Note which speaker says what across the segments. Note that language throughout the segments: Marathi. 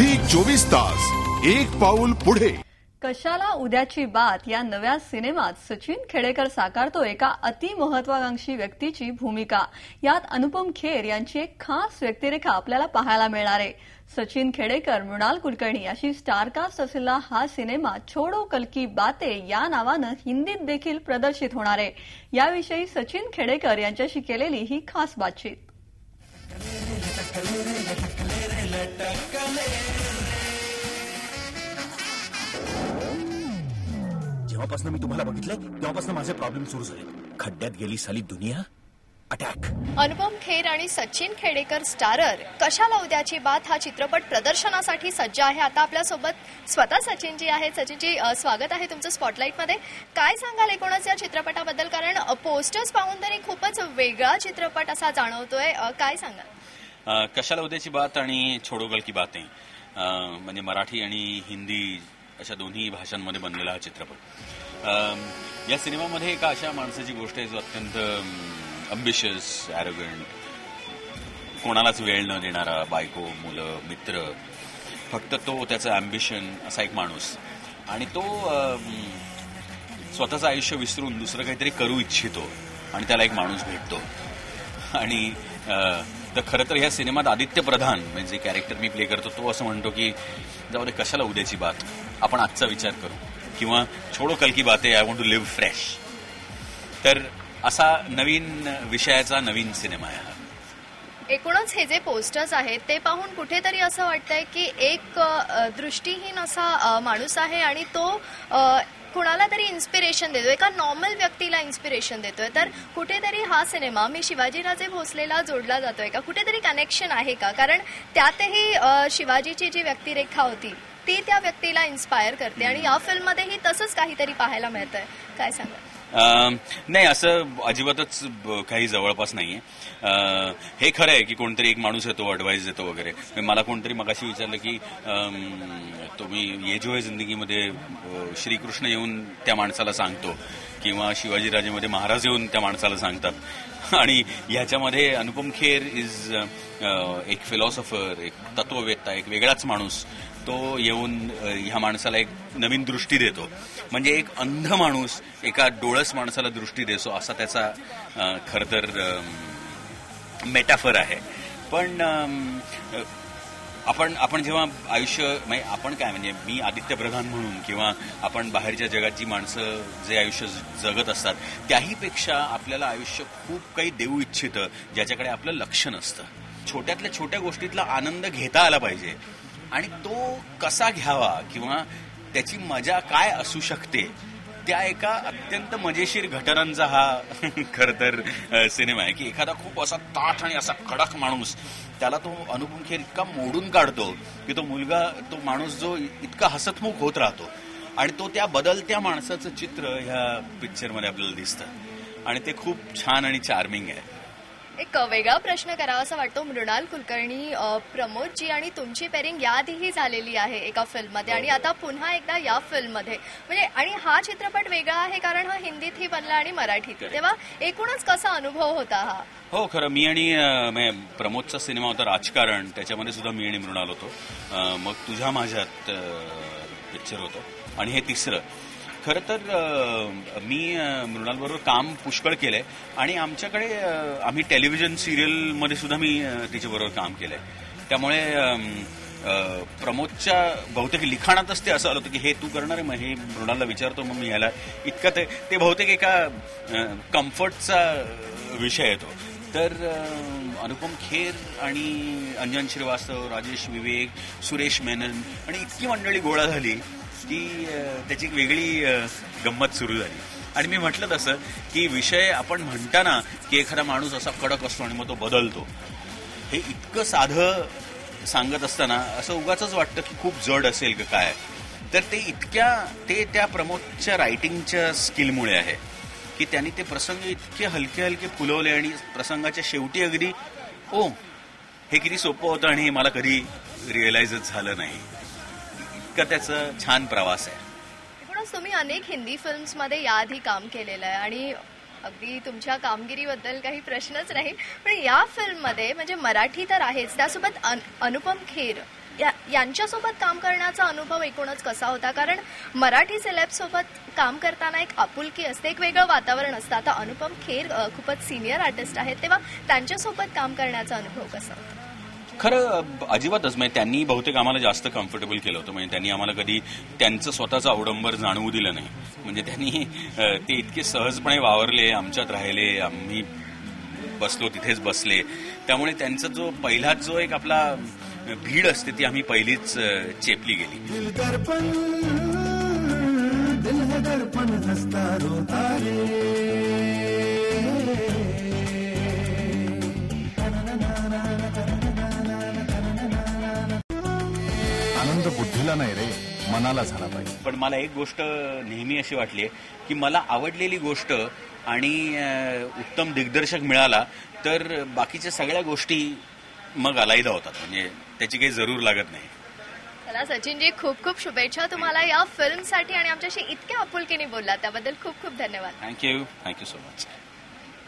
Speaker 1: झी चोवीस तास एक पाऊल पुढे.
Speaker 2: कशाला उद्याची बात या नव्या सिनेमात सचिन खेडेकर साकारतो एका अतिमहत्वाकांक्षी व्यक्तीची भूमिका? यात अनुपम खेर यांची एक खास व्यक्तिरेखा आपल्याला पाहायला मिळणार आहे. सचिन खेडेकर मृणाल कुलकर्णी अशी स्टारकास्ट असलेला हा सिनेमा छोडो कलकी बाते या नावानं हिंदीत देखील प्रदर्शित होणार आहे. याविषयी सचिन खेडेकर यांच्याशी केलेली ही खास बातचीत.
Speaker 3: जेव्हापासून मी तुम्हाला बघितलंय तेव्हापासून माझे प्रॉब्लेम सुरू झाले. खड्ड्यात गेली साली दुनिया अटॅक
Speaker 4: अनुपम खेर आणि सचिन खेडेकर स्टारर कशाला उद्याची बात? हा चित्रपट प्रदर्शनासाठी सज्ज आहे. आता आपल्यासोबत स्वतः सचिनजी आहेत. सचिनजी अ, स्वागत आहे तुमचं स्पॉटलाईटमध्ये काय सांगाल एकूणच या चित्रपटाबद्दल? कारण पोस्टर्स पाहून तरी खूपच वेगळा चित्रपट असा जाणवतोय. अ, काय सांगाल?
Speaker 5: कशाला उद्याची बात आणि छोडोगल की बातें? म्हणजे मराठी आणि हिंदी अशा दोन्ही भाषांमध्ये बनलेला हा चित्रपट. या सिनेमामध्ये एका अशा माणसाची गोष्ट आहे जो अत्यंत अम्बिशियस ॲरोगंट कोणालाच वेळ न देणारा बायको मुलं मित्र फक्त तो त्याचं अम्बिशन असा एक माणूस. आणि तो स्वतःचं आयुष्य विसरून दुसरं काहीतरी करू इच्छितो आणि त्याला एक माणूस भेटतो. आणि तर खरं तर ह्या सिनेमात आदित्य प्रधान म्हणजे कॅरेक्टर मी प्ले करतो तो असं म्हणतो की जाऊ दे कशाला उद्याची बात? आपण आजचा विचार करू. किंवा छोडो कल की बात I want to live fresh तर असा नवीन विषयाचा नवीन सिनेमा आहे हा.
Speaker 4: एकूणच हे जे पोस्टर्स आहेत ते पाहून कुठेतरी असं वाटतंय की एक दृष्टीहीन असा माणूस आहे आणि तो कुणाला तरी इन्स्पिरेशन देतो एका नॉर्मल व्यक्तीला इन्स्पिरेशन देतोय. तर कुठेतरी हा सिनेमा मी शिवाजीराजे भोसलेला जोडला जातोय का? कुठेतरी कनेक्शन आहे का? कारण त्यातही शिवाजीची जी व्यक्तिरेखा होती ती त्या व्यक्तीला इन्स्पायर करते. आणि या फिल्ममध्येही तसंच काहीतरी पाहायला मिळतंय. काय सांगा
Speaker 5: नाही असं अजिबातच ब- काही जवळपास नाहीये. हे खरं आहे की कोणतरी एक माणूस येतो अडवाईस देतो वगैरे. मला कोणतरी मगाशी विचारलं की तुम्ही ये जो आहे जिंदगीमध्ये श्रीकृष्ण येऊन त्या माणसाला सांगतो किंवा शिवाजीराजेमध्ये महाराज येऊन त्या माणसाला सांगतात. आणि ह्याच्यामध्ये अनुपम खेर इज एक फिलॉसॉफर एक तत्ववेत्ता एक वेगळाच माणूस. तो येऊन ह्या माणसाला एक नवीन दृष्टी देतो. म्हणजे एक अंध माणूस एका डोळस माणसाला दृष्टी देसो असा त्याचा अ, खरं तर मेटाफर आहे. पण आपण आपण जेव्हा आयुष्य म्हणजे आपण काय म्हणजे मी आदित्य प्रधान म्हणून किंवा आपण बाहेरच्या जगात जी माणसं जे आयुष्य जगत असतात त्याहीपेक्षा आपल्याला आयुष्य खूप काही देऊ इच्छितं ज्याच्याकडे आपलं लक्ष नसतं. छोट्यातल्या छोट्या गोष्टीतला आनंद घेता आला पाहिजे. आणि तो कसा घ्यावा किंवा त्याची मजा काय असू शकते? त्या एका अत्यंत मजेशीर घटनांचा हा खर तर सिनेमा आहे. की एखादा खूप असा ताठ आणि असा कडक माणूस त्याला तो अनुपम खेर इतका मोडून काढतो की तो मुलगा तो माणूस जो इतका हसतमुख होत राहतो. आणि तो त्या बदलत्या माणसाचं चित्र ह्या पिक्चरमध्ये आपल्याला दिसतं. आणि ते खूप छान आणि चार्मिंग आहे.
Speaker 4: एक वेगळा प्रश्न करावा असा वाटतो. मृणाल कुलकर्णी प्रमोदजी आणि तुमची पेरिंग याआधीही झालेली आहे एका फिल्ममध्ये आणि आता पुन्हा एकदा या फिल्ममध्ये म्हणजे आणि हा चित्रपट वेगळा आहे कारण हा हिंदीतही बनला आणि मराठीत. तेव्हा एकूणच कसा अनुभव होता हा?
Speaker 5: हो खरं मी आणि प्रमोदचा सिनेमा होता राजकारण. त्याच्यामध्ये सुद्धा मी आणि मृणाल होतो. मग तुझ्या माझ्यात पिक्चर होतो. आणि हे तिसरं. खरं तर मी मृणालबरोबर काम पुष्कळ केलंय आणि आमच्याकडे आम्ही टेलिव्हिजन सिरियलमध्ये सुद्धा मी तिच्याबरोबर काम केलंय. त्यामुळे प्रमोदच्या बहुतेक लिखाणातच ते असं आलं होतं की हे तू करणार आहे. मग हे मृणालला विचारतो मग मी ह्याला इतकं ते ते बहुतेक एका कम्फर्टचा विषय येतो तर अनुपम खेर आणि अंजन श्रीवास्तव राजेश विवेक सुरेश मेनन आणि इतकी मंडळी गोळा झाली. की त्याची वेगळी गंमत सुरू झाली. आणि मी म्हटलं तसं की विषय आपण म्हणताना की एखादा माणूस असा कडक असतो आणि मग तो बदलतो. हे इतकं साधं सांगत असताना असं उगाच वाटतं की खूप जड असेल का काय. तर ते इतक्या ते त्या प्रमोदच्या रायटिंगच्या स्किलमुळे आहे की त्यांनी ते प्रसंग इतके हलके हलके फुलवले आणि प्रसंगाच्या शेवटी अगदी ओ हे किती सोपं होतं आणि हे मला कधी रिअलाइजच झालं नाही. इतकं त्याचं छान प्रवास आहे.
Speaker 4: एकूणच तुम्ही अनेक हिंदी फिल्म्समध्ये याआधी काम केलेलं आहे आणि अगदी तुमच्या कामगिरीबद्दल काही प्रश्नच नाही पण या फिल्ममध्ये म्हणजे मराठी तर आहेच. त्यासोबत अन- अनुपम खेर या यांच्यासोबत काम करण्याचा अनुभव एकूणच कसा होता? कारण मराठी सेलेब सोबत काम करताना एक आपुलकी असते एक वेगळं वातावरण असतं. आता अनुपम खेर खूपच सिनियर आर्टिस्ट आहेत तेव्हा त्यांच्यासोबत काम करण्याचा अनुभव कसा होता?
Speaker 5: खरं अजिबातच. म्हणजे त्यांनी बहुतेक आम्हाला जास्त कम्फर्टेबल केलं होतं. म्हणजे त्यांनी आम्हाला कधी त्यांचं स्वतःचं अवडंबर जाणवू दिलं नाही. म्हणजे त्यांनी ते इतके सहजपणे वावरले आमच्यात राहिले आम्ही बसलो तिथेच बसले. त्यामुळे त्यांचा जो पहिलाच जो एक आपला भीड असते ती आम्ही पहिलीच चेपली गेली.
Speaker 1: बुद्धीला नाही रे मनाला झाला पाहिजे.
Speaker 5: पण मला एक गोष्ट नेहमी अशी वाटली की मला आवडलेली गोष्ट आणि उत्तम दिग्दर्शक मिळाला तर बाकीच्या सगळ्या गोष्टी मग अलायदा होतात म्हणजे त्याची काही जरूर लागत नाही.
Speaker 4: चला सचिनजी खूप खूप शुभेच्छा तुम्हाला या फिल्मसाठी आणि आमच्याशी इतक्या आपुलकीने बोलला त्याबद्दल खूप खूप धन्यवाद.
Speaker 5: थँक्यू थँक्यू सो मच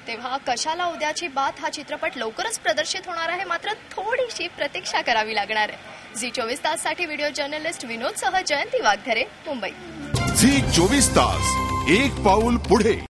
Speaker 4: तेव्हा कशाला उद्याची बात हा चित्रपट लवकरच प्रदर्शित होणार आहे? मात्र थोडीशी प्रतीक्षा करावी लागणार आहे. झी चोवीस ताससाठी व्हिडिओ जर्नलिस्ट विनोद सह जयंती वाघधरे मुंबई.
Speaker 1: झी चोवीस तास एक पाऊल पुढे.